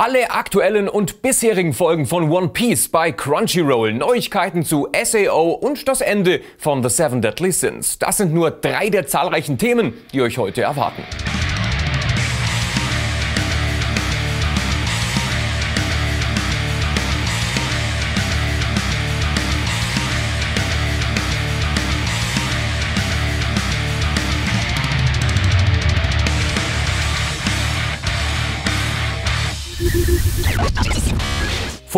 Alle aktuellen und bisherigen Folgen von One Piece bei Crunchyroll, Neuigkeiten zu SAO und das Ende von The Seven Deadly Sins. Das sind nur drei der zahlreichen Themen, die euch heute erwarten.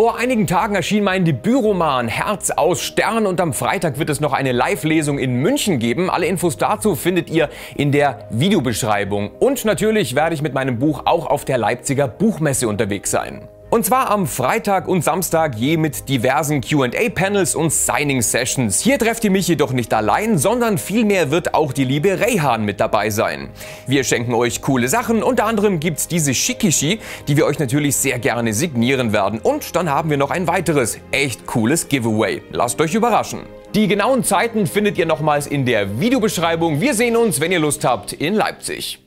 Vor einigen Tagen erschien mein Debütroman Herz aus Stern und am Freitag wird es noch eine Live-Lesung in München geben. Alle Infos dazu findet ihr in der Videobeschreibung. Und natürlich werde ich mit meinem Buch auch auf der Leipziger Buchmesse unterwegs sein. Und zwar am Freitag und Samstag je mit diversen QA-Panels und Signing-Sessions. Hier trefft ihr mich jedoch nicht allein, sondern vielmehr wird auch die liebe Rayhan mit dabei sein. Wir schenken euch coole Sachen, unter anderem gibt's diese Shikishi, die wir euch natürlich sehr gerne signieren werden. Und dann haben wir noch ein weiteres, echt cooles Giveaway. Lasst euch überraschen. Die genauen Zeiten findet ihr nochmals in der Videobeschreibung. Wir sehen uns, wenn ihr Lust habt, in Leipzig.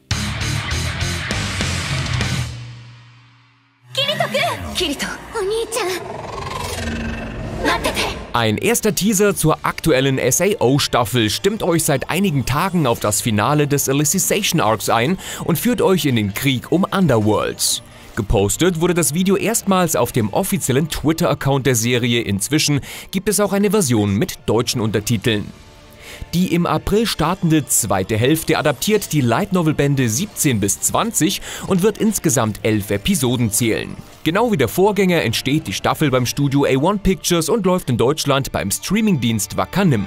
Ein erster Teaser zur aktuellen SAO-Staffel stimmt euch seit einigen Tagen auf das Finale des Alicization Arcs ein und führt euch in den Krieg um Underworlds. Gepostet wurde das Video erstmals auf dem offiziellen Twitter-Account der Serie. Inzwischen gibt es auch eine Version mit deutschen Untertiteln. Die im April startende zweite Hälfte adaptiert die Light Novel Bände 17 bis 20 und wird insgesamt elf Episoden zählen. Genau wie der Vorgänger entsteht die Staffel beim Studio A1 Pictures und läuft in Deutschland beim Streamingdienst Wakanim.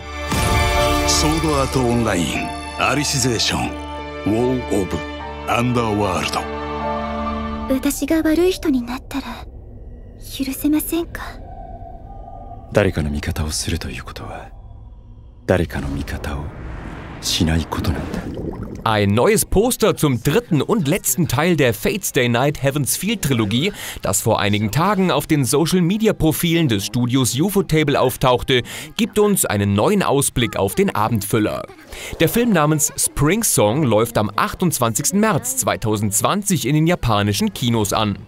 Sword Art Online Alicization Wall of Underworld 私が悪い人になったら許せませんか誰かの味方をするということは ein neues Poster zum dritten und letzten Teil der Fates Day Night Heavens Field Trilogie, das vor einigen Tagen auf den Social Media Profilen des Studios UFO Table auftauchte, gibt uns einen neuen Ausblick auf den Abendfüller. Der Film namens Spring Song läuft am 28. März 2020 in den japanischen Kinos an.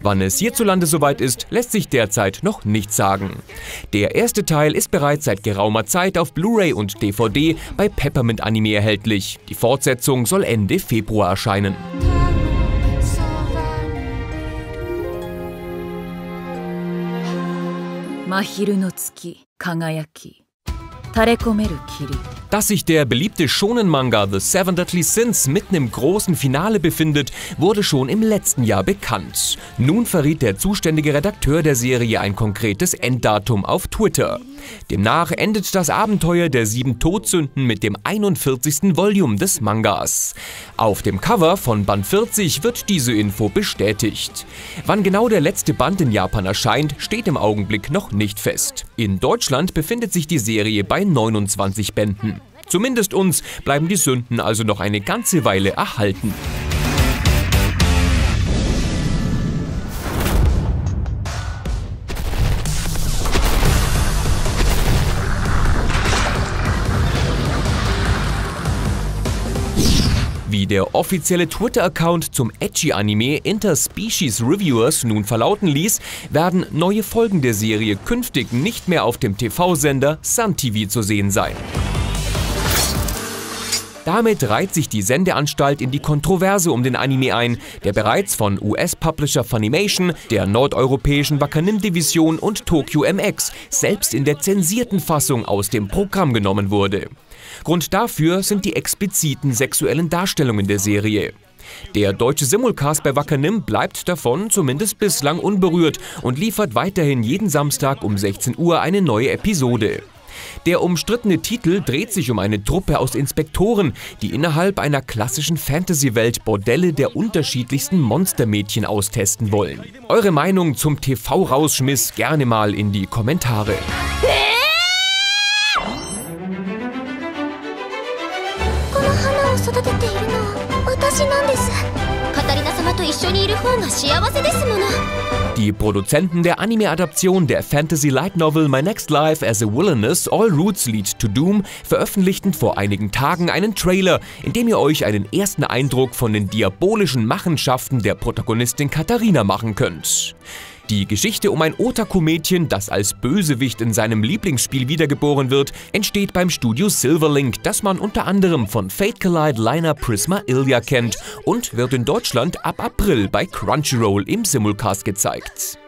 Wann es hierzulande soweit ist, lässt sich derzeit noch nicht sagen. Der erste Teil ist bereits seit geraumer Zeit auf Blu-ray und DVD bei Peppermint Anime erhältlich. Die Fortsetzung soll Ende Februar erscheinen. Mahiru no tsuki, kagayaki. Dass sich der beliebte Shonen-Manga The Seven Deadly Sins mitten im großen Finale befindet, wurde schon im letzten Jahr bekannt. Nun verriet der zuständige Redakteur der Serie ein konkretes Enddatum auf Twitter. Demnach endet das Abenteuer der sieben Todsünden mit dem 41. Volume des Mangas. Auf dem Cover von Band 40 wird diese Info bestätigt. Wann genau der letzte Band in Japan erscheint, steht im Augenblick noch nicht fest. In Deutschland befindet sich die Serie bei 29 Bänden. Zumindest uns bleiben die Sünden also noch eine ganze Weile erhalten. Wie der offizielle Twitter-Account zum Edgy-Anime Interspecies Reviewers nun verlauten ließ, werden neue Folgen der Serie künftig nicht mehr auf dem TV-Sender Sun TV zu sehen sein. Damit reiht sich die Sendeanstalt in die Kontroverse um den Anime ein, der bereits von US-Publisher Funimation, der nordeuropäischen Wakanim-Division und Tokyo MX selbst in der zensierten Fassung aus dem Programm genommen wurde. Grund dafür sind die expliziten sexuellen Darstellungen der Serie. Der deutsche Simulcast bei Wackernim bleibt davon zumindest bislang unberührt und liefert weiterhin jeden Samstag um 16 Uhr eine neue Episode. Der umstrittene Titel dreht sich um eine Truppe aus Inspektoren, die innerhalb einer klassischen Fantasy-Welt Bordelle der unterschiedlichsten Monstermädchen austesten wollen. Eure Meinung zum TV-Rausschmiss gerne mal in die Kommentare. Die Produzenten der Anime-Adaption der Fantasy Light Novel My Next Life as a Wilderness All Routes Lead to Doom veröffentlichten vor einigen Tagen einen Trailer, in dem ihr euch einen ersten Eindruck von den diabolischen Machenschaften der Protagonistin Katharina machen könnt. Die Geschichte um ein Otaku-Mädchen, das als Bösewicht in seinem Lieblingsspiel wiedergeboren wird, entsteht beim Studio Silverlink, das man unter anderem von Fate Collide Liner Prisma Ilya kennt und wird in Deutschland ab April bei Crunchyroll im Simulcast gezeigt.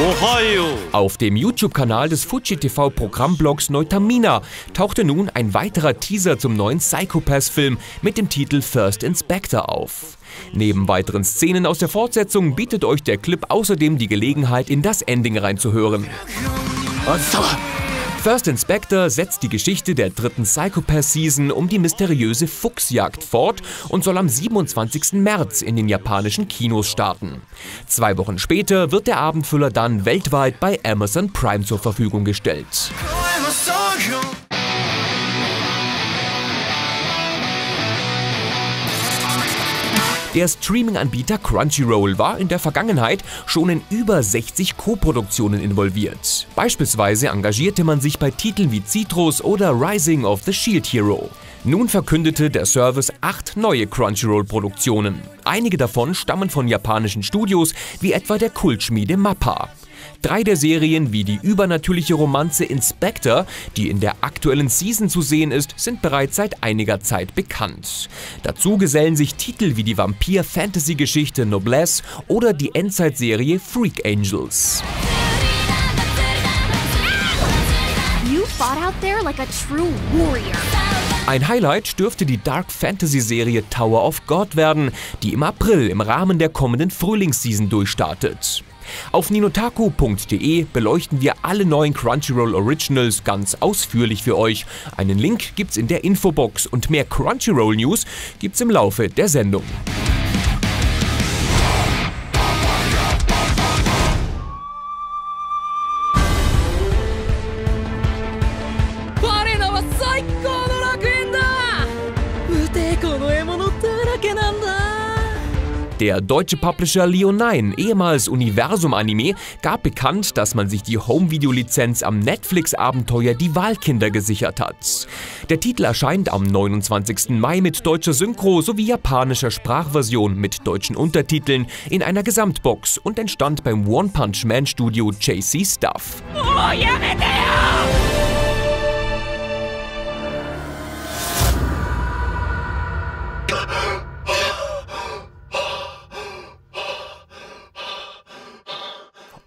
Ohio. Auf dem YouTube-Kanal des Fuji TV Programmblogs Neutamina tauchte nun ein weiterer Teaser zum neuen Psychopath-Film mit dem Titel First Inspector auf. Neben weiteren Szenen aus der Fortsetzung bietet euch der Clip außerdem die Gelegenheit, in das Ending reinzuhören. First Inspector setzt die Geschichte der dritten Psychopath-Season um die mysteriöse Fuchsjagd fort und soll am 27. März in den japanischen Kinos starten. Zwei Wochen später wird der Abendfüller dann weltweit bei Amazon Prime zur Verfügung gestellt. Der Streaming-Anbieter Crunchyroll war in der Vergangenheit schon in über 60 Co-Produktionen involviert. Beispielsweise engagierte man sich bei Titeln wie Citrus oder Rising of the Shield Hero. Nun verkündete der Service acht neue Crunchyroll-Produktionen. Einige davon stammen von japanischen Studios, wie etwa der Kultschmiede Mappa. Drei der Serien, wie die übernatürliche Romanze Inspector, die in der aktuellen Season zu sehen ist, sind bereits seit einiger Zeit bekannt. Dazu gesellen sich Titel wie die Vampir-Fantasy-Geschichte Noblesse oder die Endzeitserie Freak Angels. Ein Highlight dürfte die Dark Fantasy Serie Tower of God werden, die im April im Rahmen der kommenden Frühlingsseason durchstartet. Auf ninotaku.de beleuchten wir alle neuen Crunchyroll Originals ganz ausführlich für euch. Einen Link gibt's in der Infobox und mehr Crunchyroll News gibt's im Laufe der Sendung. Der deutsche Publisher Leonine, ehemals Universum Anime, gab bekannt, dass man sich die Home-Video-Lizenz am Netflix-Abenteuer Die Wahlkinder gesichert hat. Der Titel erscheint am 29. Mai mit deutscher Synchro sowie japanischer Sprachversion mit deutschen Untertiteln in einer Gesamtbox und entstand beim One Punch Man Studio JC Stuff. Oh, ja, bitte, ja!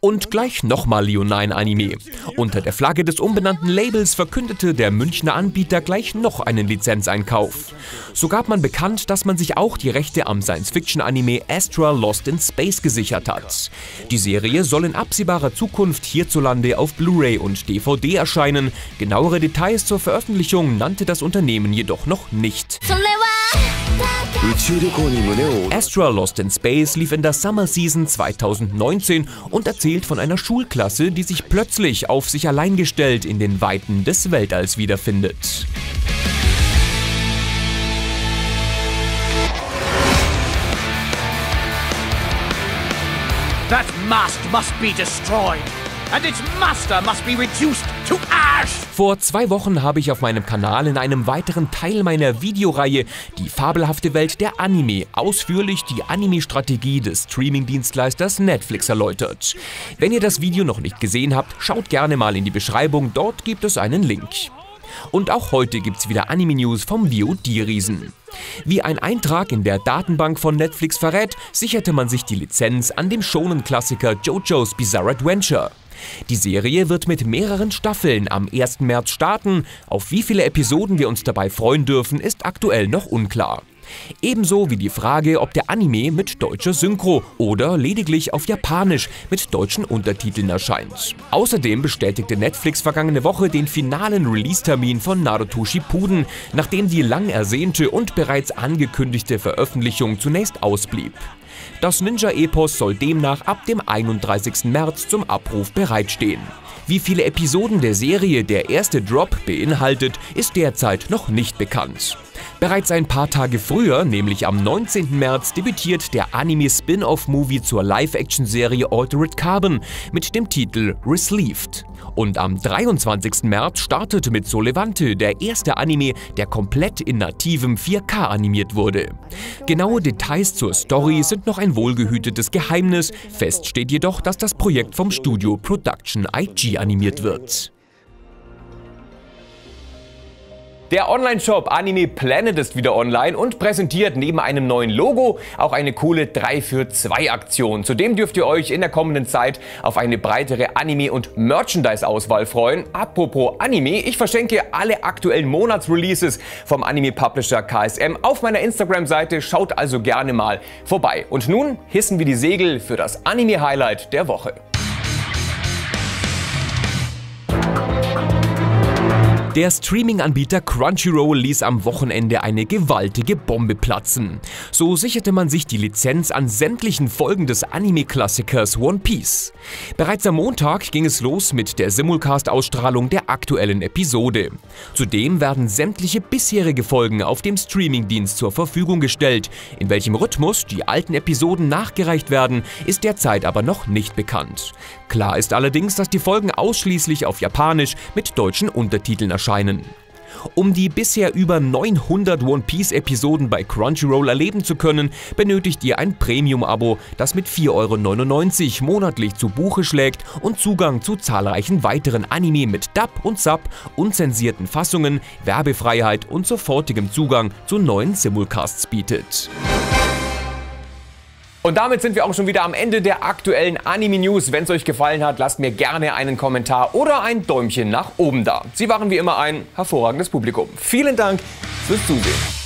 Und gleich nochmal Leonine Anime. Unter der Flagge des umbenannten Labels verkündete der Münchner Anbieter gleich noch einen Lizenzeinkauf. So gab man bekannt, dass man sich auch die Rechte am Science-Fiction-Anime Astra Lost in Space gesichert hat. Die Serie soll in absehbarer Zukunft hierzulande auf Blu-ray und DVD erscheinen. Genauere Details zur Veröffentlichung nannte das Unternehmen jedoch noch nicht. Astra Lost in Space lief in der Summer Season 2019 und erzählt von einer Schulklasse, die sich plötzlich auf sich allein gestellt in den Weiten des Weltalls wiederfindet. That mast must be destroyed and its master must be reduced to ash. Vor zwei Wochen habe ich auf meinem Kanal in einem weiteren Teil meiner Videoreihe Die fabelhafte Welt der Anime ausführlich die Anime-Strategie des Streaming-Dienstleisters Netflix erläutert. Wenn ihr das Video noch nicht gesehen habt, schaut gerne mal in die Beschreibung, dort gibt es einen Link. Und auch heute gibt's wieder Anime-News vom VOD-Riesen. Wie ein Eintrag in der Datenbank von Netflix verrät, sicherte man sich die Lizenz an dem Shonen-Klassiker JoJo's Bizarre Adventure. Die Serie wird mit mehreren Staffeln am 1. März starten. Auf wie viele Episoden wir uns dabei freuen dürfen, ist aktuell noch unklar. Ebenso wie die Frage, ob der Anime mit deutscher Synchro oder lediglich auf Japanisch mit deutschen Untertiteln erscheint. Außerdem bestätigte Netflix vergangene Woche den finalen Release-Termin von Naruto Shippuden, nachdem die lang ersehnte und bereits angekündigte Veröffentlichung zunächst ausblieb. Das Ninja-Epos soll demnach ab dem 31. März zum Abruf bereitstehen. Wie viele Episoden der Serie der erste Drop beinhaltet, ist derzeit noch nicht bekannt. Bereits ein paar Tage früher, nämlich am 19. März, debütiert der Anime-Spin-off-Movie zur Live-Action-Serie Altered Carbon mit dem Titel Resleeved. Und am 23. März startet mit Solevante der erste Anime, der komplett in nativem 4K animiert wurde. Genaue Details zur Story sind noch ein wohlgehütetes Geheimnis, fest steht jedoch, dass das Projekt vom Studio Production IG animiert wird. Der Online-Shop Anime Planet ist wieder online und präsentiert neben einem neuen Logo auch eine coole 3 für 2 Aktion. Zudem dürft ihr euch in der kommenden Zeit auf eine breitere Anime- und Merchandise-Auswahl freuen. Apropos Anime, ich verschenke alle aktuellen Monatsreleases vom Anime-Publisher KSM auf meiner Instagram-Seite. Schaut also gerne mal vorbei. Und nun hissen wir die Segel für das Anime-Highlight der Woche. Der Streaming-Anbieter Crunchyroll ließ am Wochenende eine gewaltige Bombe platzen. So sicherte man sich die Lizenz an sämtlichen Folgen des Anime-Klassikers One Piece. Bereits am Montag ging es los mit der Simulcast-Ausstrahlung der aktuellen Episode. Zudem werden sämtliche bisherige Folgen auf dem Streaming-Dienst zur Verfügung gestellt. In welchem Rhythmus die alten Episoden nachgereicht werden, ist derzeit aber noch nicht bekannt. Klar ist allerdings, dass die Folgen ausschließlich auf Japanisch mit deutschen Untertiteln erscheinen. Um die bisher über 900 One Piece Episoden bei Crunchyroll erleben zu können, benötigt ihr ein Premium-Abo, das mit 4,99 Euro monatlich zu Buche schlägt und Zugang zu zahlreichen weiteren Anime mit Dub und Sub, unzensierten Fassungen, Werbefreiheit und sofortigem Zugang zu neuen Simulcasts bietet. Und damit sind wir auch schon wieder am Ende der aktuellen Anime News. Wenn es euch gefallen hat, lasst mir gerne einen Kommentar oder ein Däumchen nach oben da. Sie waren wie immer ein hervorragendes Publikum. Vielen Dank fürs Zusehen.